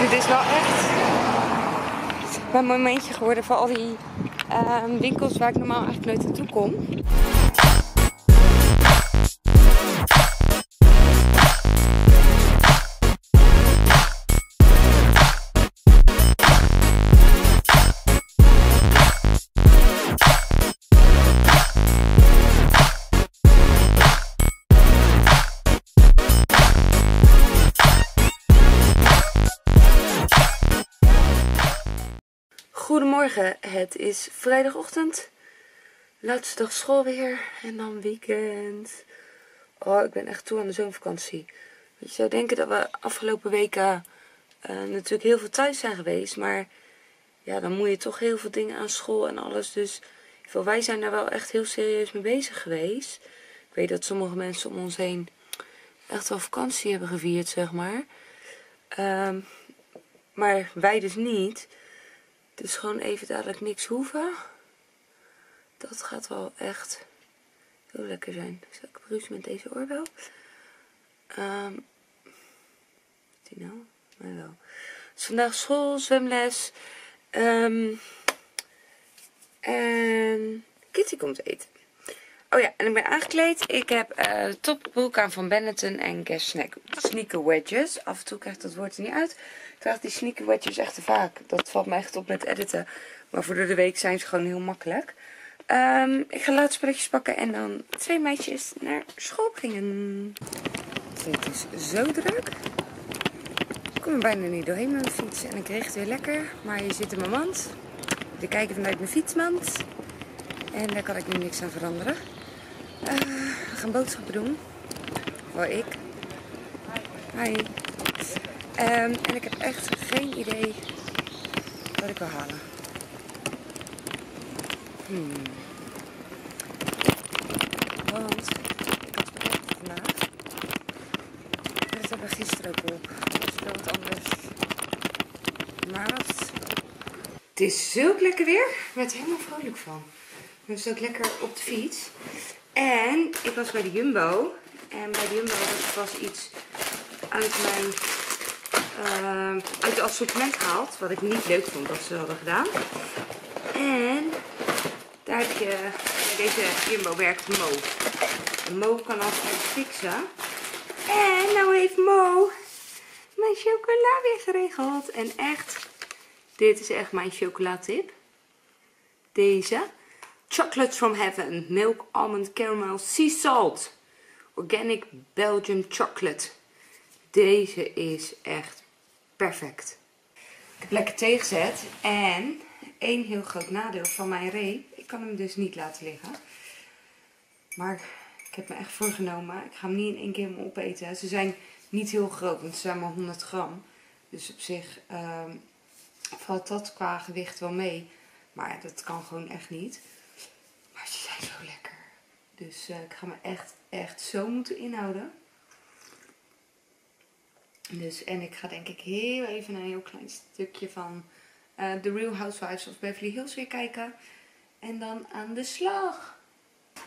Dit is wel echt mijn momentje geworden voor al die ehm, winkels waar ik normaal eigenlijk nooit naartoe kom. Goedemorgen, het is vrijdagochtend. Laatste dag school weer en dan weekend. Oh, ik ben echt toe aan de zomervakantie. Je zou denken dat we afgelopen weken uh, natuurlijk heel veel thuis zijn geweest. Maar ja, dan moet je toch heel veel dingen aan school en alles. Dus wij zijn daar wel echt heel serieus mee bezig geweest. Ik weet dat sommige mensen om ons heen echt wel vakantie hebben gevierd, zeg maar. Um, maar wij dus niet. Dus gewoon even dadelijk niks hoeven. Dat gaat wel echt heel lekker zijn. Dus ik bruis met deze oorbel. Um, die nou? Maar wel. Dus vandaag school, zwemles. Um, en Kitty komt eten. Oh ja, en ik ben aangekleed. Ik heb uh, topbroek aan van Benetton en Guess Snack sneaker wedges. Af en toe krijgt dat woord er niet uit. Ik draag die sneaker wedges echt te vaak. Dat valt mij echt op met editen. Maar voor de week zijn ze gewoon heel makkelijk. Um, ik ga later spulletjes pakken en dan twee meisjes naar school brengen. Het is zo druk. Ik kom er bijna niet doorheen met mijn fiets. En ik richt weer lekker. Maar je zit in mijn mand. We kijken vanuit mijn fietsmand. En daar kan ik nu niks aan veranderen. Uh, we gaan boodschappen doen. Voor ik. Hi. Um, en ik heb echt geen idee wat ik wil halen. Hmm. Want ik had spaghetti vandaag. Dat hebben we gisteren ook op. Dus wel wat anders. Maar. Het is zulk lekker weer. Ik ben helemaal vrolijk van. Ik ben ook lekker op de fiets. En ik was bij de Jumbo. En bij de Jumbo was, iets uit mijn uh, uit het assortiment gehaald. Wat ik niet leuk vond dat ze hadden gedaan. En daar heb je deze Jumbo werkt Mo. En Mo kan altijd fixen. En nou heeft Mo mijn chocola weer geregeld. En echt, dit is echt mijn chocolatip. Deze. Chocolate from Heaven. Milk Almond Caramel Sea Salt. Organic Belgian Chocolate. Deze is echt perfect. Ik heb lekker thee gezet. En één heel groot nadeel van mijn reep. Ik kan hem dus niet laten liggen. Maar ik heb me echt voorgenomen. Ik ga hem niet in één keer opeten. Ze zijn niet heel groot, want ze zijn maar 100 gram. Dus op zich uh, valt dat qua gewicht wel mee. Maar dat kan gewoon echt niet. Maar ze zijn zo lekker. Dus uh, ik ga me echt, echt zo moeten inhouden. Dus, en ik ga denk ik heel even naar een heel klein stukje van uh, The Real Housewives of Beverly Hills weer kijken. En dan aan de slag.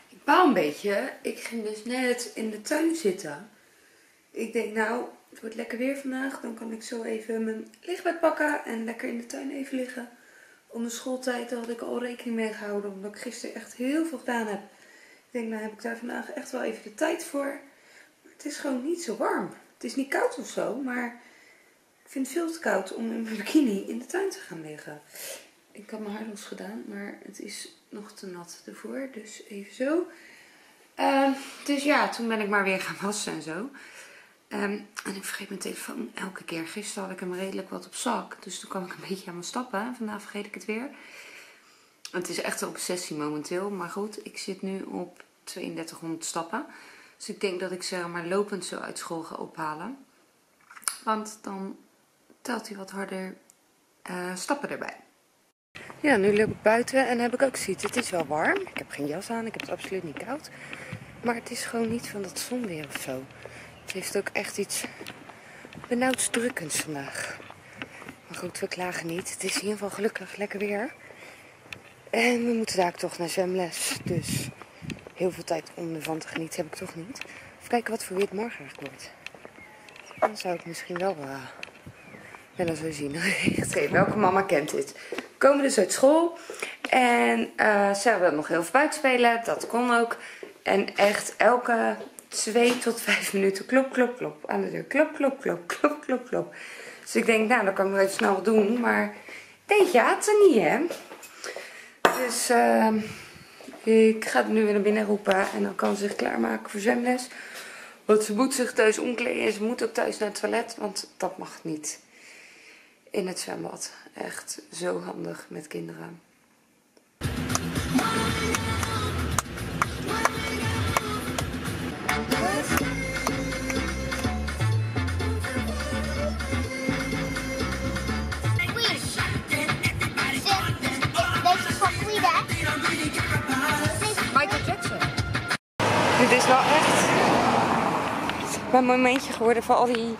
Ik baal een beetje. Ik ging dus net in de tuin zitten. Ik denk nou, het wordt lekker weer vandaag. Dan kan ik zo even mijn lichtbed pakken en lekker in de tuin even liggen. Om de schooltijd had ik al rekening mee gehouden. Omdat ik gisteren echt heel veel gedaan heb. Ik denk nou heb ik daar vandaag echt wel even de tijd voor. Het is gewoon niet zo warm. Het is niet koud of zo, maar ik vind het veel te koud om in mijn bikini in de tuin te gaan liggen. Ik had mijn haar los gedaan, maar het is nog te nat ervoor. Dus even zo. Uh, dus ja, toen ben ik maar weer gaan wassen en zo. Um, en ik vergeet mijn telefoon elke keer. Gisteren had ik hem redelijk wat op zak. Dus toen kwam ik een beetje aan mijn stappen. Vandaag vergeet ik het weer. Het is echt een obsessie momenteel. Maar goed, ik zit nu op 3200 stappen. Dus ik denk dat ik ze maar lopend zo uit school ga ophalen. Want dan telt hij wat harder uh, stappen erbij. Ja, nu loop ik buiten en heb ik ook ziet. Het is wel warm. Ik heb geen jas aan. Ik heb het absoluut niet koud. Maar het is gewoon niet van dat zonweer of zo. Het heeft ook echt iets benauwd drukkends vandaag. Maar goed, we klagen niet. Het is in ieder geval gelukkig lekker weer. En we moeten daar toch naar zwemles. Dus heel veel tijd om ervan te genieten heb ik toch niet. Even kijken wat voor weer het morgen eigenlijk wordt. Dan zou ik misschien wel uh, willen zo zien. Welke mama kent dit? We komen dus uit school. En uh, ze hebben nog heel veel buiten spelen. Dat kon ook. En echt elke twee tot vijf minuten klop, klop, klop. Aan de deur. Klop, klop, klop, klop, klop, klop. Dus ik denk, nou, dat kan ik nog even snel doen. Maar deze gaat ze niet, hè. Dus uh, ik ga het nu weer naar binnen roepen. En dan kan ze zich klaarmaken voor zwemles. Want ze moet zich thuis omkleden. En ze moet ook thuis naar het toilet. Want dat mag niet in het zwembad. Echt zo handig met kinderen. Momentje geworden voor al die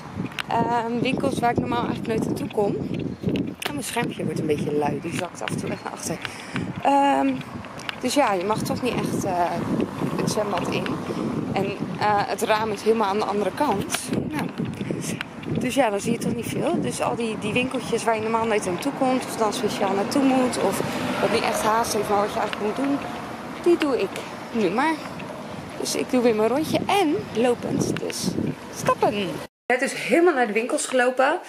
uh, winkels waar ik normaal eigenlijk nooit naartoe kom. En mijn schermpje wordt een beetje lui, die zakt af en toe naar achter. Um, dus ja, je mag toch niet echt uh, het zwembad in. En uh, het raam is helemaal aan de andere kant. Nou, dus ja, dan zie je toch niet veel. Dus al die, die winkeltjes waar je normaal nooit naartoe komt, of dan speciaal naartoe moet, of wat niet echt haast heeft, maar wat je eigenlijk moet doen, die doe ik nu maar. Dus ik doe weer mijn rondje en lopend. Dus stappen. Ben dus helemaal naar de winkels gelopen.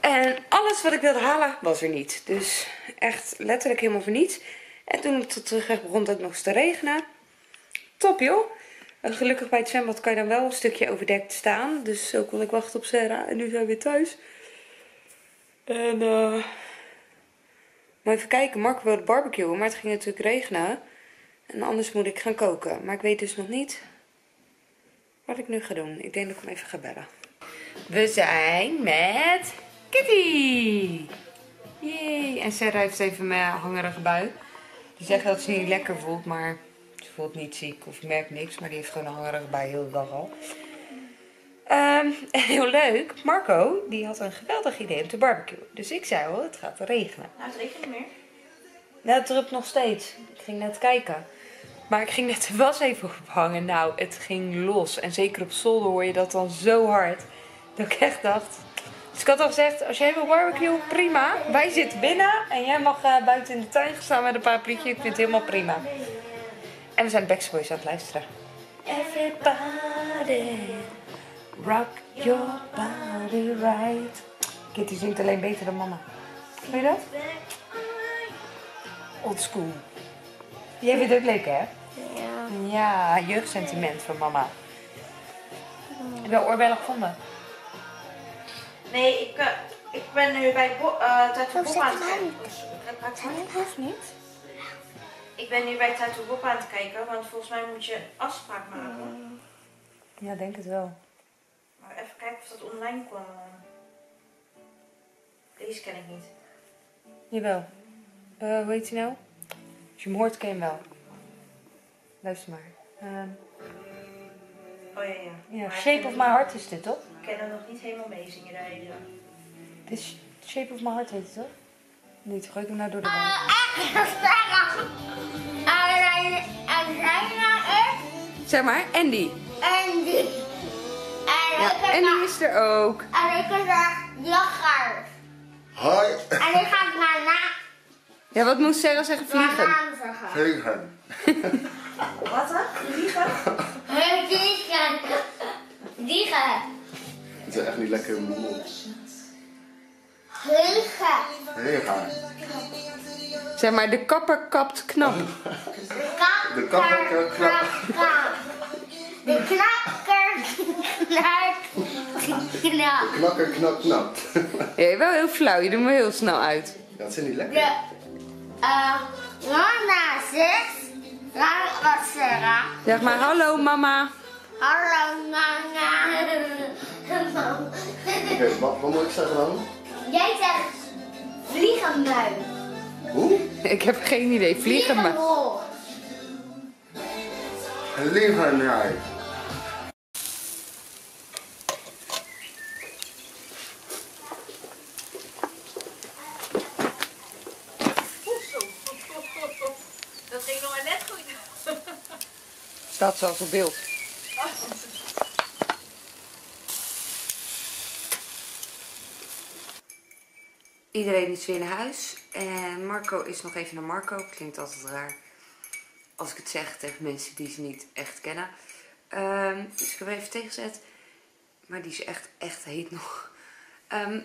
En alles wat ik wilde halen was er niet. Dus echt letterlijk helemaal voor niets. En toen ik terug begon het nog eens te regenen. Top joh. Gelukkig bij het zwembad kan je dan wel een stukje overdekt staan. Dus ook kon ik wachten op Sarah. En nu zijn we weer thuis. En uh, maar even kijken. Mark wilde barbecuen. Maar het ging natuurlijk regenen. En anders moet ik gaan koken. Maar ik weet dus nog niet wat ik nu ga doen. Ik denk dat ik hem even ga bellen. We zijn met Kitty. Yay. En Sarah heeft even mijn hangerige bui. Die zegt dat ze niet lekker voelt, maar ze voelt niet ziek of merkt niks. Maar die heeft gewoon een hangerige bui heel de dag al. Um, en heel leuk, Marco, die had een geweldig idee om te barbecuen. Dus ik zei al, het gaat regenen. Nou, het regent niet meer. Nou, het drupt nog steeds. Ik ging net kijken. Maar ik ging net de was even ophangen. Nou, het ging los. En zeker op zolder hoor je dat dan zo hard. Dat ik echt dacht... Dus ik had al gezegd, als jij wil barbecue, prima. Wij zitten binnen en jij mag uh, buiten in de tuin gaan staan met een parapluutje. Ik vind het helemaal prima. En we zijn Backstreet Boys aan het luisteren. Everybody, rock your body right. Kitty zingt alleen beter dan mama. Weet je dat? Old school. Jij vindt het ook leuk, hè? Ja. Ja, jeugdsentiment van mama. Heb je wel oorbellen gevonden? Nee, ik, uh, ik ben nu bij Bo uh, voor Bob aan het kijken. Hoeft niet. Ik ben nu bij voor Bob aan het kijken, want volgens mij moet je afspraak maken. Ja, denk het wel. Maar even kijken of dat online kwam. Deze ken ik niet. Jawel. Uh, hoe heet hij nou? Als je hem hoort, ken je hem wel. Luister maar. Uh, oh ja, ja. Shape of My Heart is dit, toch? Ik ken hem nog niet helemaal mee zingen. Ja. Dit is Shape of My Heart heet het, toch? Niet, gooi ik hem nou door de wand. Zeg maar, Andy. Andy. Ja, Andy is er ook. En ik zeg jogger. Hoi, En ik ga banaan, Ja, wat moest Sarah zeggen? Vliegen. vliegen. Wat dan? Vliegen? Vliegen. Vliegen. Het is echt niet lekker in mijn mond. Vliegen. Vliegen. Zeg maar, de kapper kapt knap. De kapper knap. De knakker knap. Knap. Knakker, knap, knap. Ja, wel heel flauw. Je doet me heel snel uit. Dat is niet lekker. De uh, Mama zegt. Laat wat zeggen. Zeg maar, hallo mama. Hallo mama. Oké, wat, wat moet ik zeggen dan? Jij zegt vliegenbui. Hoe? Ik heb geen idee. Vliegen maar. Vliegenbol. Vliegen, ja. Dat ging nog maar net goed. Staat zelfs op beeld. Iedereen is weer naar huis. En Marco is nog even naar Marco. Klinkt altijd raar. Als ik het zeg tegen mensen die ze niet echt kennen. Ehm, dus ik heb even tegenzet. Maar die is echt, echt heet nog. Ehm,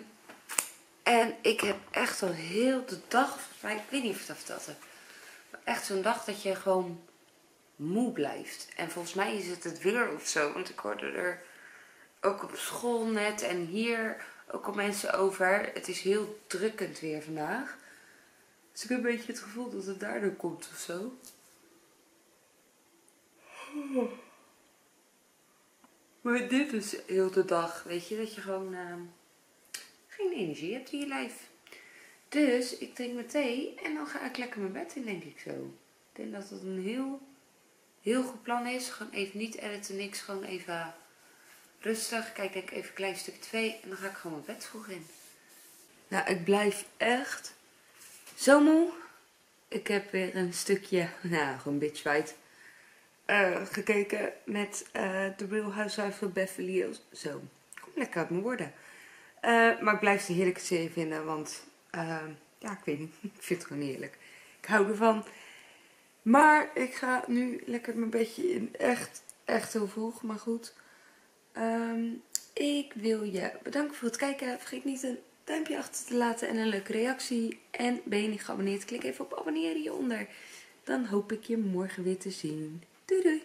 en ik heb echt al heel de dag, ik weet niet of dat verteld heb. Maar echt zo'n dag dat je gewoon moe blijft. En volgens mij is het het weer of zo. Want ik hoorde er ook op school net en hier ook al mensen over. Het is heel drukkend weer vandaag. Dus ik heb een beetje het gevoel dat het daardoor komt of zo. Maar dit is heel de dag, weet je, dat je gewoon ehm, geen energie hebt in je lijf. Dus ik drink mijn thee en dan ga ik lekker mijn bed in, denk ik zo. Ik denk dat het een heel, heel goed plan is. Gewoon even niet editen, niks. Gewoon even rustig. Kijk, denk even een klein stuk twee en dan ga ik gewoon mijn bed vroeg in. Nou, ik blijf echt zo moe. Ik heb weer een stukje, nou, gewoon bitch fight, eh, gekeken met eh The Real Housewives of Beverly Hills. Zo, kom lekker uit mijn woorden. Eh, maar ik blijf een heerlijke serie vinden, want ja, ik weet niet, ik vind het gewoon heerlijk. Ik hou ervan. Maar ik ga nu lekker mijn bedje in. Echt, echt heel vroeg, maar goed. Ehm, ik wil je bedanken voor het kijken. Vergeet niet een duimpje achter te laten en een leuke reactie. En ben je niet geabonneerd, klik even op abonneren hieronder. Dan hoop ik je morgen weer te zien. Doei doei!